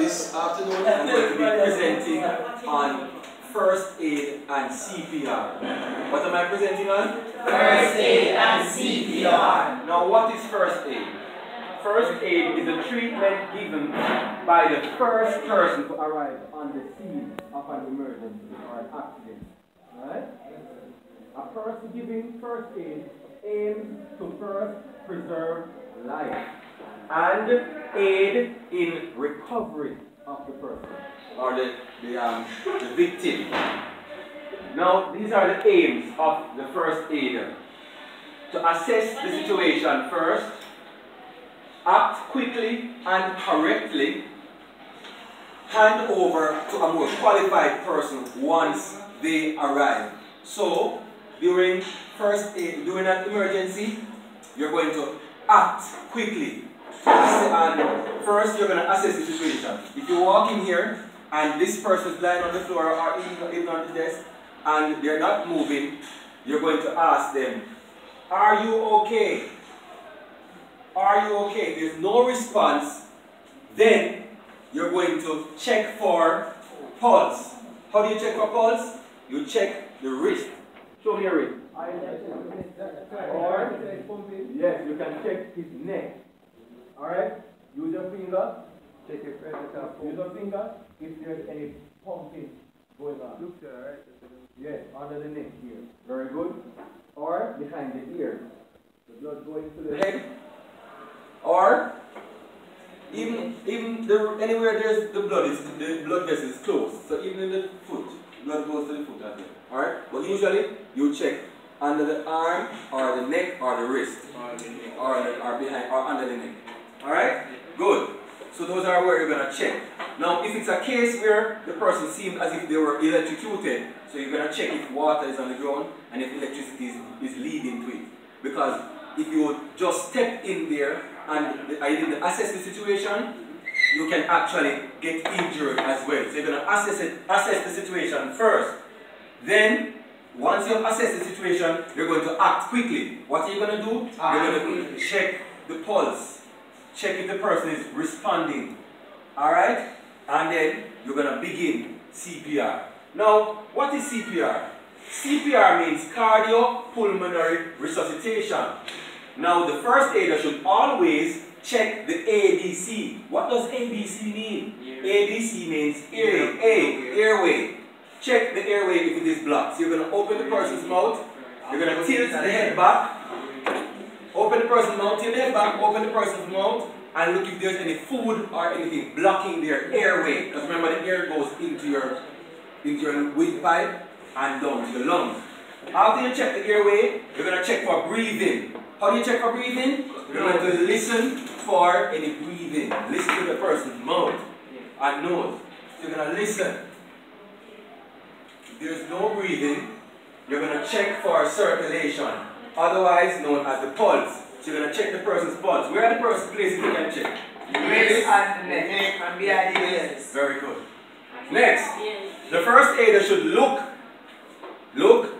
this afternoon I'm going to be presenting on first aid and CPR. What am I presenting on? First aid and CPR. Now what is first aid? First aid is a treatment given by the first person to arrive on the scene of an emergency or an accident. Alright? A person giving first aid aims to first preserve life and aid in recovery of the person or the, the, um, the victim. Now, these are the aims of the first aider. To assess the situation first, act quickly and correctly, hand over to a more qualified person once they arrive. So, during first aid, during an emergency, you're going to act quickly. And uh, first, you're going to assess the situation. If you walk in here and this person is lying on the floor or even on the desk and they're not moving, you're going to ask them, Are you okay? Are you okay? There's no response, then you're going to check for pulse. How do you check for pulse? You check the wrist. Show me your wrist. Or, yes, you can check his neck. Alright? Use your finger. Check your pressure. Use your finger if there's any pumping going on. Look there, right? Yes, under the neck here. Very good. Or behind the ear. The blood going to the head. Or even even the, anywhere there's the blood, is the blood vessel is closed. So even in the foot, blood goes to the foot as well. Alright? But usually you check under the arm or the neck or the wrist. Or the. Or, the, or behind or under the neck. Alright? Good. So those are where you're gonna check. Now if it's a case where the person seemed as if they were electrocuted, so you're gonna check if water is on the ground and if electricity is, is leading to it. Because if you just step in there and I didn't assess the situation, you can actually get injured as well. So you're gonna assess it, assess the situation first. Then once you assess the situation, you're going to act quickly. What are you going to do? Ah, you're going to check the pulse. Check if the person is responding. Alright? And then you're going to begin CPR. Now, what is CPR? CPR means cardiopulmonary resuscitation. Now, the first aider should always check the ABC. What does ABC mean? ABC means air, A, airway. Check the airway it is blocks. You're going to open the person's mouth. You're going to tilt the head back. Open the person's mouth, tilt the head back, open the person's mouth, and look if there's any food or anything blocking their airway. Because remember, the air goes into your into your windpipe and down to your lungs. After you check the airway, you're going to check for breathing. How do you check for breathing? You're going to listen for any breathing. Listen to the person's mouth and nose. So you're going to listen. If there's no breathing, you're going to check for circulation, otherwise known as the pulse. So you're going to check the person's pulse. Where are the person's places you can check? Wrist and the neck and behind the ears. Very good. Next, the first aider should look, look,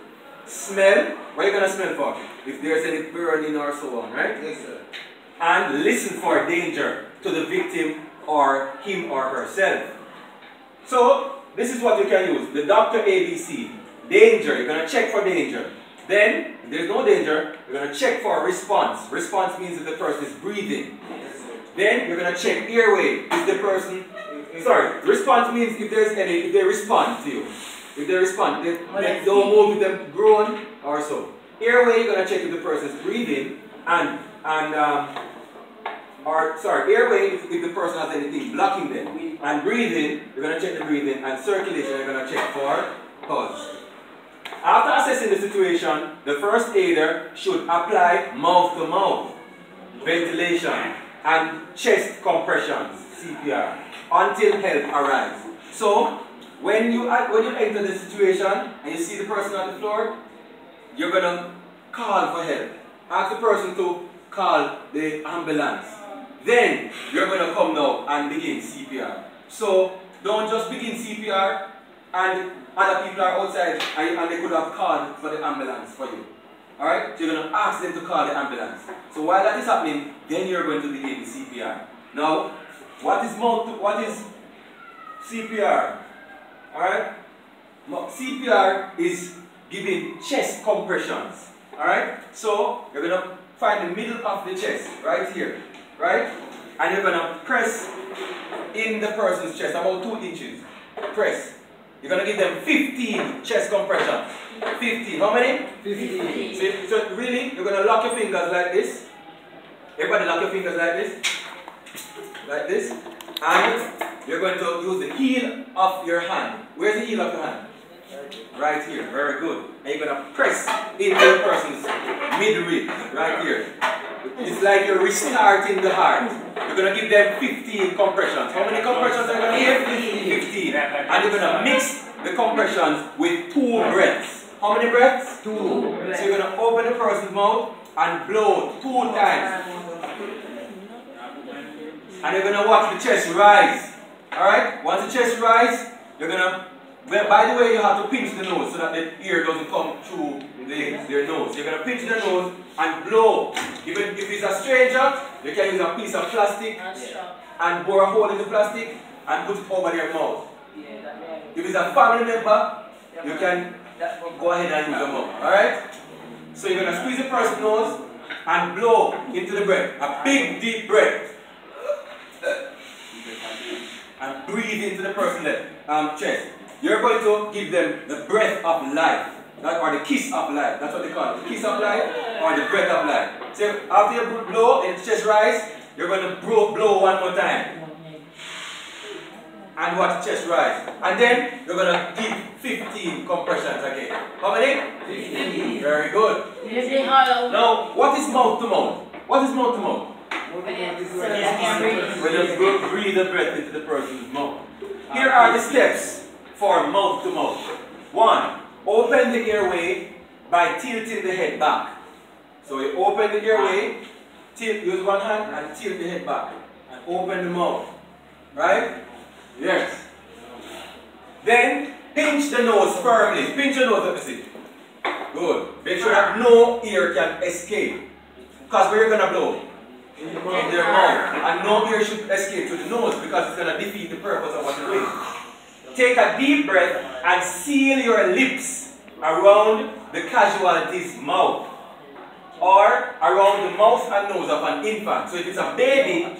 smell. What are you going to smell for? If there's any burning or so on, right? Yes, sir. And listen for danger to the victim or him or herself. So, this is what you can use. The doctor ABC. Danger. You're going to check for danger. Then, if there's no danger, you're going to check for response. Response means that the person is breathing. Then, you're going to check airway. Is the person... Sorry, response means if there's any... If they respond to you. If they respond, they, they don't move with them groan or so. Airway, you're going to check if the person is breathing. And, and um, or sorry, airway if, if the person has anything blocking them. And breathing, you're going to check the breathing. And circulation, you're going to check for pulse. After assessing the situation, the first aider should apply mouth to mouth ventilation and chest compressions, CPR, until help arrives. So, when you, when you enter the situation and you see the person on the floor, you're going to call for help. Ask the person to call the ambulance. Then you're going to come now and begin CPR. So don't just begin CPR and other people are outside and, and they could have called for the ambulance for you. Alright? So you're going to ask them to call the ambulance. So while that is happening, then you're going to begin CPR. Now, what is mouth to, what is CPR. Alright? CPR is giving chest compressions. Alright? So you're gonna find the middle of the chest, right here. Right? And you're gonna press in the person's chest, about two inches. Press. You're gonna give them 15 chest compressions. 15. How many? 15. So, so really, you're gonna lock your fingers like this. Everybody lock your fingers like this. Like this. And you're going to use the heel of your hand. Where's the heel of your hand? Right here. Very good. And you're going to press into the person's midrib. Right here. It's like you're restarting the heart. You're going to give them 15 compressions. How many compressions are you going to give? 15. And you're going to mix the compressions with two breaths. How many breaths? Two. So you're going to open the person's mouth and blow two times. And you're going to watch the chest rise. Alright? Once the chest rise, you're going to, well, by the way, you have to pinch the nose so that the ear doesn't come through the, their nose. You're going to pinch the nose and blow. Even if it's a stranger, you can use a piece of plastic and bore a hole in the plastic and put it over their mouth. If it's a family member, you can go ahead and use your mouth. Alright? So you're going to squeeze the person's nose and blow into the breath. A big deep breath. And breathe into the person's um, chest. You're going to give them the breath of life. Or the kiss of life. That's what they call it. The kiss of life or the breath of life. So after you blow and chest rise, you're going to blow, blow one more time. And watch chest rise. And then you're going to give 15 compressions again. How many? 15. Very good. Now, what is mouth to mouth? What is mouth to mouth? When you breathe the breath into the person's mouth. Here are the steps for mouth to mouth. One, open the airway by tilting the head back. So you open the airway, tilt, use one hand and tilt the head back. And open the mouth. Right? Yes. Then pinch the nose firmly. Pinch your nose, let me see. Good. Make sure that no ear can escape. Because where you're going to blow? In their mouth. And no ear should escape to the nose because it's going to defeat the purpose of what you're doing. Take a deep breath and seal your lips around the casualty's mouth or around the mouth and nose of an infant. So if it's a baby,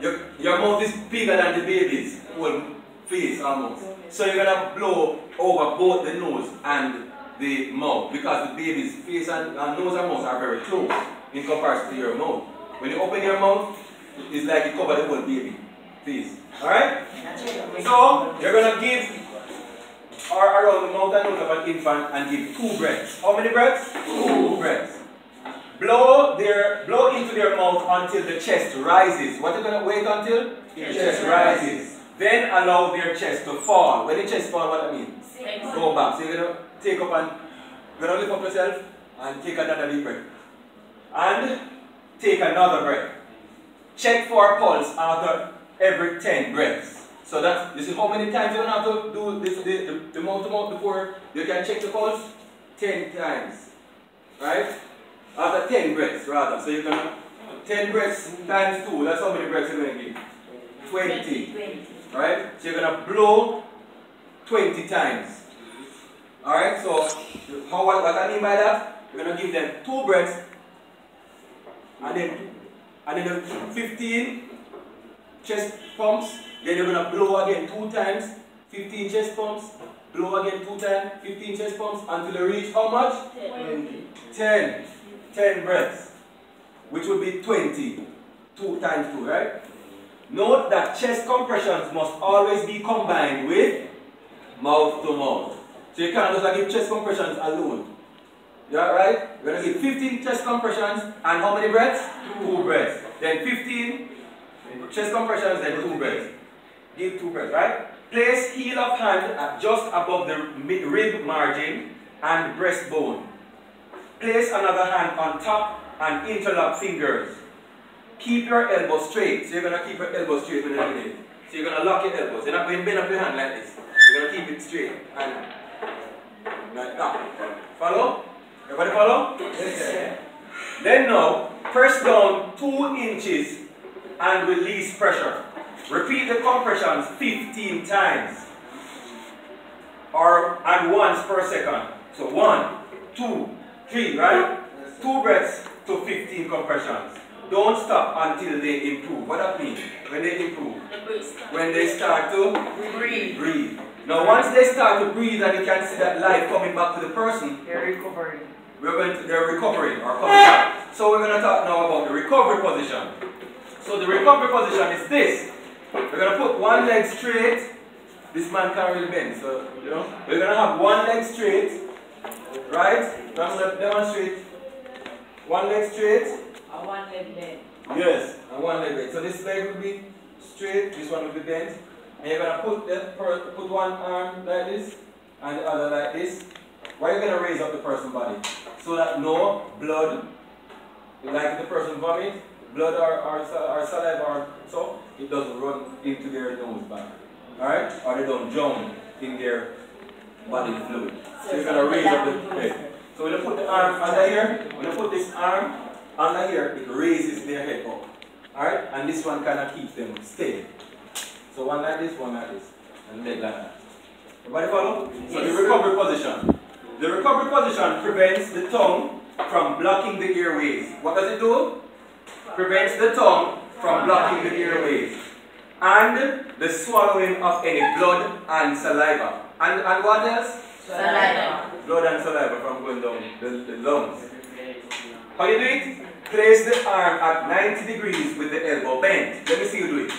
your, your mouth is bigger than the baby's whole face almost. So you're gonna blow over both the nose and the mouth because the baby's face and, and nose and mouth are very close in comparison to your mouth. When you open your mouth, it's like you cover the whole baby face. Alright? So you're gonna give or around the mouth and nose of an infant and give two breaths. How many breaths? Two breaths. Blow their blow into their mouth until the chest rises. What are you gonna wait until? The chest rises. Then allow their chest to fall. When the chest fall, what I mean? Go back. So you're gonna take up and you're gonna lift up yourself and take another deep breath. And take another breath. Check for pulse after every 10 breaths. So that's, you see how many times you're gonna have to do this, the, the, mouth to mouth before you can check the pulse? 10 times. Right? After 10 breaths, rather. So you're gonna, 10 breaths times 2, that's how many breaths you're gonna give? 20. Right? So you're gonna blow 20 times. Alright, so how, what, what I mean by that? You're gonna give them two breaths and then and then 15 chest pumps, then you're gonna blow again two times, 15 chest pumps, blow again two times, 15 chest pumps until you reach how much? 20. 10. 10 breaths, which would be 20. 2 times 2, right? Note that chest compressions must always be combined with mouth to mouth. So you can't just like give chest compressions alone. You right? You're going to give 15 chest compressions and how many breaths? 2 breaths. Then 15 chest compressions, then 2 breaths. Give 2 breaths, right? Place heel of hand at just above the rib margin and breastbone. Place another hand on top and interlock fingers. Keep your elbow straight. So you're going to keep your elbow straight when you're doing it. So you're going to lock your elbows. You're not going to bend up your hand like this. You're going to keep it straight. And like that. Follow? Everybody follow? Yes. Then now, press down 2 inches and release pressure. Repeat the compressions 15 times. Or at once per second. So one, two, three, right? Two breaths to 15 compressions. Don't stop until they improve. What that mean? When they improve? When they start to breathe. breathe. Now once they start to breathe and you can see that life coming back to the person, They're recovering. we're going to, they're recovering or coming back. So we're going to talk now about the recovery position. So the recovery position is this. We're going to put one leg straight. This man can't really bend, so you know. We're going to have one leg straight, right? I'm going to demonstrate. One leg straight. I one leg bent. Yes, and one leg bent. So this leg will be straight, this one will be bent. And you're gonna put the put one arm like this and the other like this. Why are you gonna raise up the person's body? So that no blood, like the person vomit, blood or, or, or saliva or so, it doesn't run into their nose back. Alright? Or they don't drown in their body fluid. So you're gonna raise up the head. So when you put the arm under here, when you put this arm under here, it raises their head up. Alright? And this one kind of keeps them steady. So one like this, one like this. And leg like that. Everybody follow? So the recovery position. The recovery position prevents the tongue from blocking the airways. What does it do? Prevents the tongue from blocking the airways. And the swallowing of any blood and saliva. And, and what else? Saliva. Blood and saliva from going down the, the lungs. How you do it? Place the arm at 90 degrees with the elbow bent. Let me see you do it.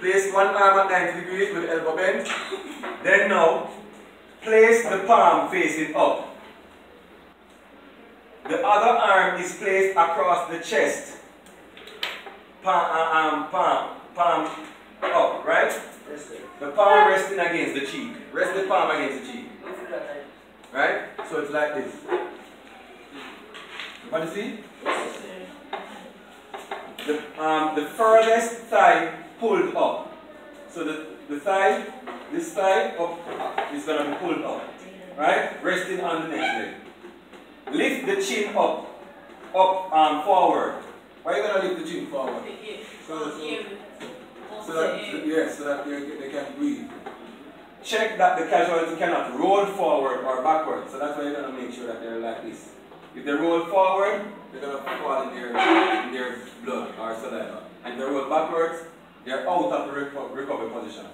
Place one arm at 90 degrees with the elbow bent. Then now, place the palm facing up. The other arm is placed across the chest. Palm, uh, um, palm, palm up, right? The palm resting against the cheek. Rest the palm against the cheek. Right? So it's like this. Everybody see? The, um, the furthest thigh pulled up. So the, the thigh, this thigh up, is going to be pulled up. Right? Resting on the next leg. Lift the chin up, up um, forward. Why are you going to lift the chin forward? So, so, so that, yeah, so that they, they can breathe. Check that the casualty cannot roll forward or backward. So that's why you're going to make sure that they're like this. If they roll forward, they're going to fall in their, in their blood or saliva. And if they roll backwards, they're out of the reco- recovery position.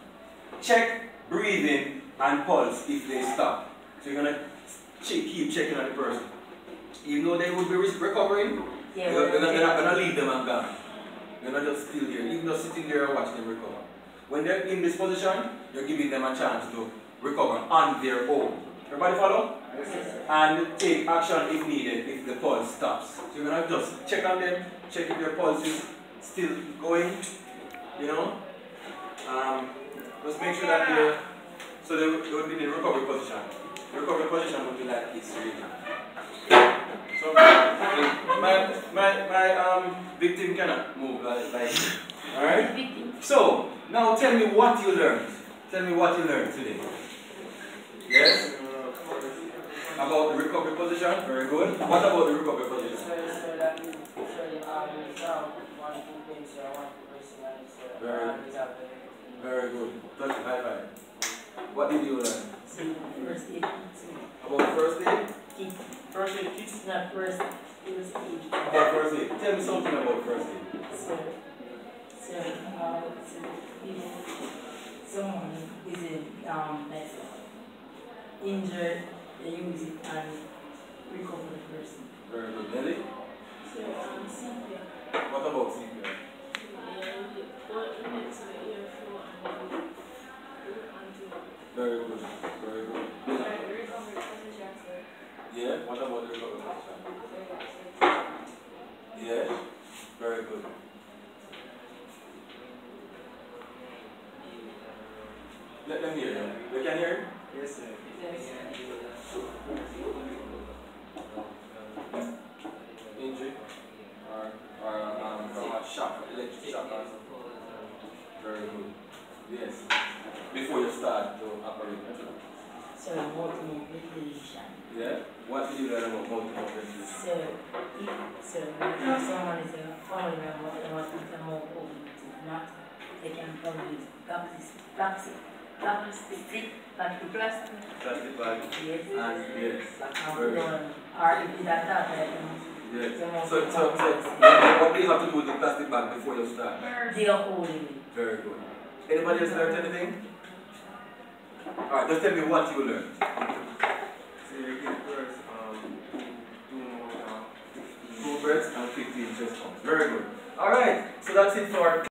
Check breathing and pulse if they stop. So you're going to keep checking on the person. Even though they will be recovering, Yeah, not- we're you're not going to leave them and gone. You're not just still there, even just sitting there and watching them recover. When they're in this position, you're giving them a chance to recover on their own. Everybody follow? And take action if needed if the pulse stops. So you're gonna just check on them, check if their pulse is still going, you know. Um, just make sure that they're so they would, they would be in the recovery position. The recovery position would be like this really. So my my my um victim cannot move like, like. Alright? So now tell me what you learned. Tell me what you learned today. Yes? About the recovery position? Very good. What about the recovery position? Very, very good. Touch high five. What did you learn? First aid About first aid? First aid? It's not first, About first aid. Tell me something about first aid. So, so, uh, if someone is in, um, like, injured, they use it and recover the person. Very good. Nelly? So, um, CPR. What about CPR? Very good. Very good. Yeah? What about the recovery position? Yeah? Very good. Let them hear you. They can hear you? Yes, sir. Injury? Or, or um, from a shock, electric shock or something? Very good. Yes. Before you start to operate. So, multi-mobilization. Yeah? What did you learn about multiple ventilation? So, if, so, if someone is a family member, they want to come out over to not they can probably practice, practice, plastic, plastic, plastic, Plastic bag. yes. And yes. Um, Very or if a top, Yes. So, so, so, what do you have to do with the plastic bag before you start? dig a hole it. Very good. Anybody else learned anything? Alright, just tell me what you learned. Um, two uh, breaths and 15 chest counts. Very good. Alright, so that's it for